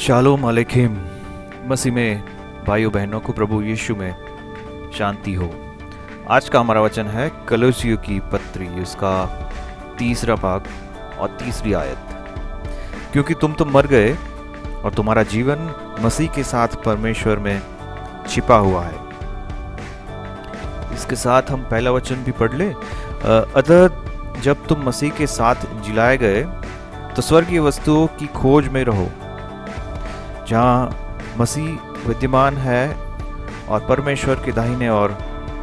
Shalom अलैहिम मसीह में भाइयों बहनों को प्रभु यीशु में शांति हो। आज का हमारा वचन है, कलोसियो की पत्री, उसका तीसरा भाग और तीसरी आयत। क्योंकि तुम तो मर गए और तुम्हारा जीवन मसीह के साथ परमेश्वर में छिपा हुआ है। इसके साथ हम पहला वचन भी पढ़ ले। अतः जब तुम मसीह के साथ जिलाए गए तो स्वर्गीय वस्तुओं की खोज में रहो। जहाँ मसीह विद्यमान है और परमेश्वर के दाहिने और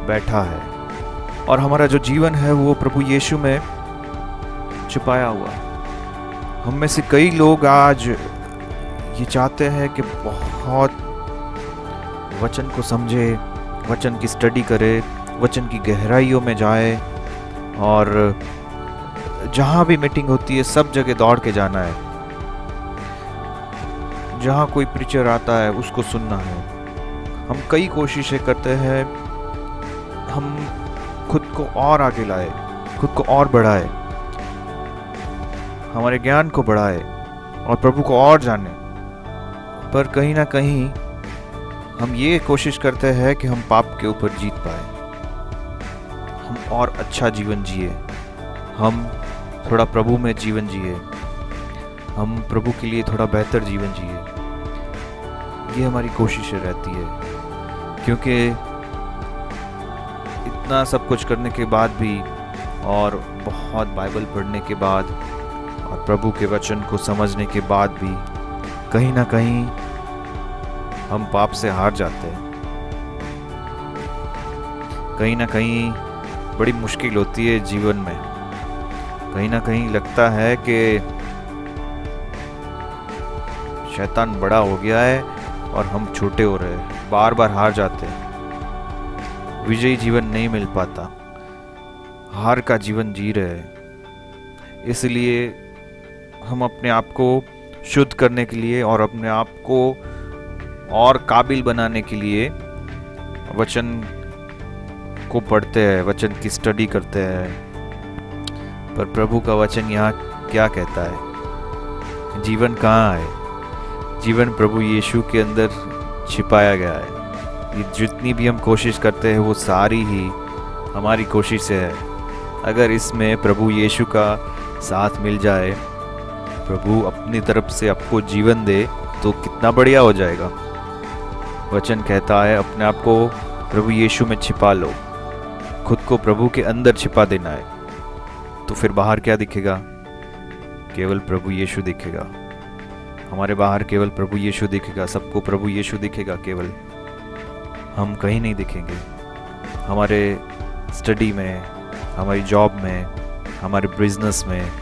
बैठा है। और हमारा जो जीवन है, वो प्रभु यीशु में छुपाया हुआ है। हम में से कई लोग आज ये चाहते हैं कि बहुत वचन को समझे, वचन की स्टडी करे, वचन की गहराइयों में जाए और जहाँ भी मीटिंग होती है, सब जगह दौड़ के जाना है। जहाँ कोई प्रीचर आता है, उसको सुनना है। हम कई कोशिशें करते हैं, हम खुद को और आगे लाए, खुद को और बढ़ाए, हमारे ज्ञान को बढ़ाए और प्रभु को और जाने। पर कहीं ना कहीं हम ये कोशिश करते हैं कि हम पाप के ऊपर जीत पाए। हम और अच्छा जीवन जिए। हम थोड़ा प्रभु में जीवन जिए। हम प्रभु के लिए थोड़ा बेहतर जीवन जिए। ये हमारी कोशिशें रहती है। क्योंकि इतना सब कुछ करने के बाद भी और बहुत बाइबल पढ़ने के बाद और प्रभु के वचन को समझने के बाद भी कहीं ना कहीं हम पाप से हार जाते हैं। कहीं ना कहीं बड़ी मुश्किल होती है जीवन में। कहीं ना कहीं लगता है कि शैतान बड़ा हो गया है और हम छोटे हो रहे हैं। बार बार हार जाते हैं। विजयी जीवन नहीं मिल पाता। हार का जीवन जी रहे इसलिए हम अपने आप को शुद्ध करने के लिए और अपने आप को और काबिल बनाने के लिए वचन को पढ़ते हैं, वचन की स्टडी करते हैं। पर प्रभु का वचन यहाँ क्या कहता है? जीवन कहाँ है? जीवन प्रभु यीशु के अंदर छिपाया गया है। ये जितनी भी हम कोशिश करते हैं, वो सारी ही हमारी कोशिश से है। अगर इसमें प्रभु यीशु का साथ मिल जाए, प्रभु अपनी तरफ़ से आपको जीवन दे तो कितना बढ़िया हो जाएगा। वचन कहता है, अपने आप को प्रभु यीशु में छिपा लो। खुद को प्रभु के अंदर छिपा देना है। तो फिर बाहर क्या दिखेगा? केवल प्रभु यीशु दिखेगा। हमारे बाहर केवल प्रभु यीशु दिखेगा, सबको प्रभु यीशु दिखेगा केवल। हम कहीं नहीं दिखेंगे। हमारे स्टडी में, हमारी जॉब में, हमारे बिज़नेस में,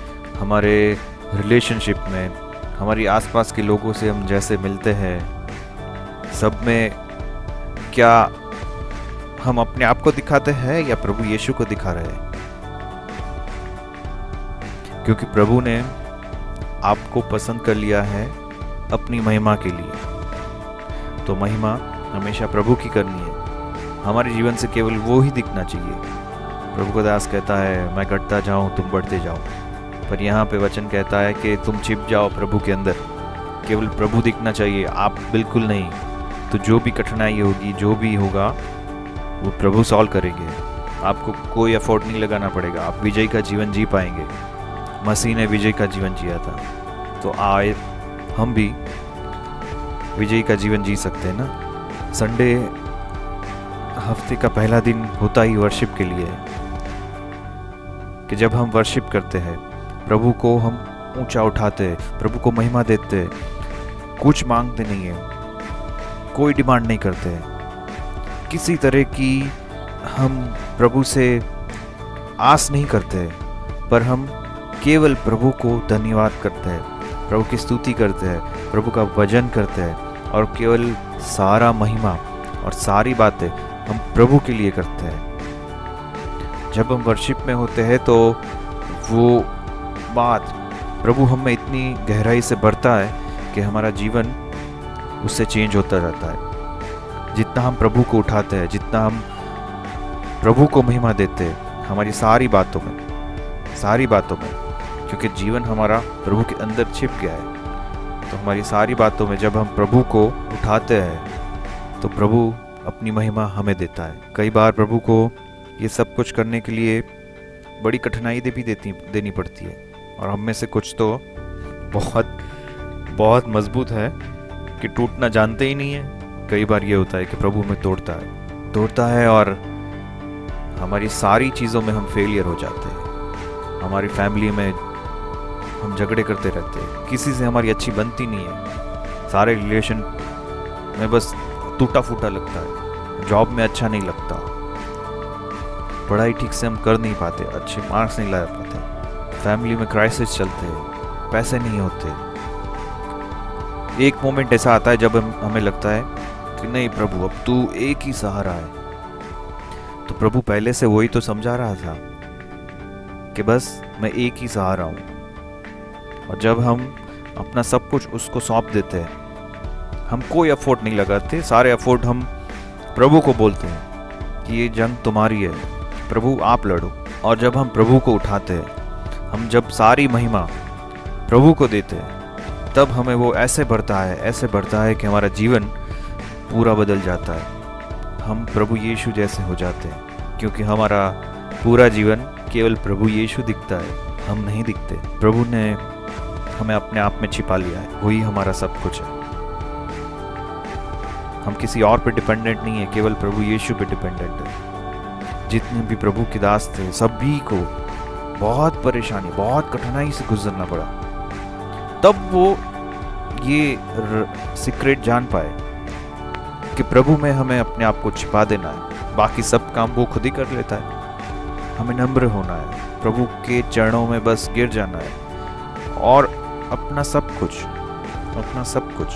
हमारे रिलेशनशिप में, हमारी आसपास के लोगों से हम जैसे मिलते हैं, सब में क्या हम अपने आप को दिखाते हैं या प्रभु यीशु को दिखा रहे हैं? क्योंकि प्रभु ने आपको पसंद कर लिया है अपनी महिमा के लिए। तो महिमा हमेशा प्रभु की करनी है। हमारे जीवन से केवल वो ही दिखना चाहिए। प्रभु का दास कहता है, मैं घटता जाऊँ, तुम बढ़ते जाओ। पर यहाँ पे वचन कहता है कि तुम छिप जाओ प्रभु के अंदर। केवल प्रभु दिखना चाहिए, आप बिल्कुल नहीं। तो जो भी कठिनाई होगी, जो भी होगा, वो प्रभु सॉल्व करेंगे। आपको कोई एफर्ट नहीं लगाना पड़ेगा। आप विजय का जीवन जी पाएँगे। मसीह ने विजय का जीवन जिया था। तो आए हम भी विजय का जीवन जी सकते हैं ना? संडे हफ़्ते का पहला दिन होता ही वर्शिप के लिए कि जब हम वर्शिप करते हैं, प्रभु को हम ऊँचा उठाते हैं, प्रभु को महिमा देते हैं, कुछ मांगते नहीं है, कोई डिमांड नहीं करते हैं। किसी तरह की हम प्रभु से आस नहीं करते पर हम केवल प्रभु को धन्यवाद करते हैं, प्रभु की स्तुति करते हैं, प्रभु का भजन करते हैं और केवल सारा महिमा और सारी बातें हम प्रभु के लिए करते हैं। जब हम वर्शिप में होते हैं तो वो बात प्रभु हम में इतनी गहराई से बढ़ता है कि हमारा जीवन उससे चेंज होता रहता है। जितना हम प्रभु को उठाते हैं, जितना हम प्रभु को महिमा देते हैं, हमारी सारी बातों में, सारी बातों में क्योंकि जीवन हमारा प्रभु के अंदर छिप गया है। तो हमारी सारी बातों में जब हम प्रभु को उठाते हैं तो प्रभु अपनी महिमा हमें देता है। कई बार प्रभु को ये सब कुछ करने के लिए बड़ी कठिनाई दे भी देती, देनी पड़ती है। और हम में से कुछ तो बहुत बहुत मज़बूत है कि टूटना जानते ही नहीं है। कई बार ये होता है कि प्रभु हमें तोड़ता है। तोड़ता है और हमारी सारी चीज़ों में हम फेलियर हो जाते हैं। हमारी फैमिली में हम झगड़े करते रहते हैं। किसी से हमारी अच्छी बनती नहीं है। सारे रिलेशन में बस टूटा फूटा लगता है। जॉब में अच्छा नहीं लगता। पढ़ाई ठीक से हम कर नहीं पाते, अच्छे मार्क्स नहीं ला पाते। फैमिली में क्राइसिस चलते हैं, पैसे नहीं होते। एक मोमेंट ऐसा आता है जब हम, हमें लगता है कि नहीं प्रभु, अब तू एक ही सहारा है। तो प्रभु पहले से वही तो समझा रहा था कि बस मैं एक ही सहारा हूँ। और जब हम अपना सब कुछ उसको सौंप देते हैं, हम कोई अफोर्ड नहीं लगाते, सारे अफोर्ड हम प्रभु को बोलते हैं कि ये जंग तुम्हारी है, प्रभु आप लड़ो। और जब हम प्रभु को उठाते हैं, हम जब सारी महिमा प्रभु को देते हैं, तब हमें वो ऐसे बढ़ता है, ऐसे बढ़ता है कि हमारा जीवन पूरा बदल जाता है। हम प्रभु यीशु जैसे हो जाते हैं, क्योंकि हमारा पूरा जीवन केवल प्रभु यीशु दिखता है, हम नहीं दिखते। प्रभु ने हमें अपने आप में छिपा लिया है। वही हमारा सब कुछ है। हम किसी और पे डिपेंडेंट नहीं है, केवल प्रभु यीशु पे डिपेंडेंट है। जितने भी प्रभु के दास थे, सभी को बहुत परेशानी, बहुत कठिनाई से गुजरना पड़ा। तब वो ये सीक्रेट जान पाए कि प्रभु में हमें अपने आप को छिपा देना है। बाकी सब काम वो खुद ही कर लेता है। हमें नम्र होना है। प्रभु के चरणों में बस गिर जाना है। और अपना सब कुछ, अपना सब कुछ।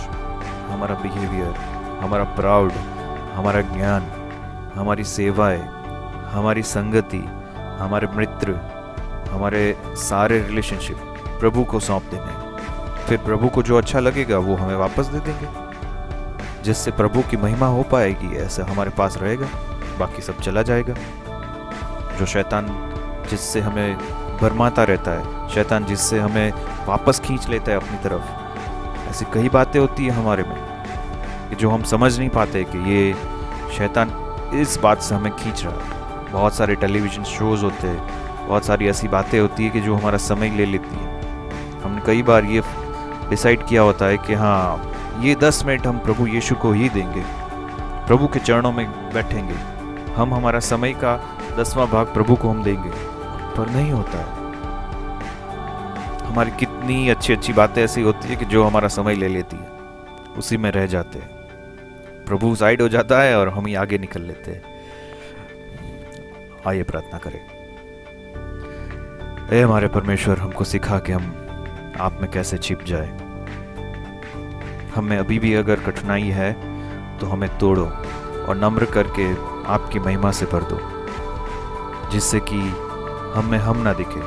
हमारा बिहेवियर हमारा प्राउड हमारा ज्ञान, हमारी सेवाएँ, हमारी संगति, हमारे मित्र, हमारे सारे रिलेशनशिप प्रभु को सौंप देने फिर प्रभु को जो अच्छा लगेगा, वो हमें वापस दे देंगे। जिससे प्रभु की महिमा हो पाएगी, ऐसा हमारे पास रहेगा, बाकी सब चला जाएगा। जो शैतान जिससे हमें भरमाता रहता है। शैतान जिससे हमें वापस खींच लेता है अपनी तरफ़। ऐसी कई बातें होती है हमारे में कि जो हम समझ नहीं पाते कि ये शैतान इस बात से हमें खींच रहा है। बहुत सारे टेलीविज़न शोज़ होते हैं, बहुत सारी ऐसी बातें होती है कि जो हमारा समय ले लेती है। हमने कई बार ये डिसाइड किया होता है कि हाँ ये दस मिनट हम प्रभु यीशु को ही देंगे। प्रभु के चरणों में बैठेंगे। हम हमारा समय का दसवां भाग प्रभु को हम देंगे। पर नहीं होता है। हमारी कितनी अच्छी अच्छी बातें ऐसी होती है कि जो हमारा समय ले लेती है। उसी में रह जाते हैं। प्रभु साइड हो जाता है और हम ही आगे निकल लेते हैं। आइए प्रार्थना करें। ए हमारे परमेश्वर, हमको सिखा कि हम आप में कैसे छिप जाए। हमें अभी भी अगर कठिनाई है तो हमें तोड़ो और नम्र करके आपकी महिमा से भर दो, जिससे कि हमें हम ना दिखे।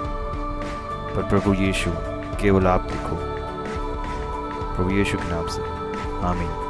पर प्रभु यीशु केवल आप दिखो। प्रभु यीशु के नाम से। आमीन।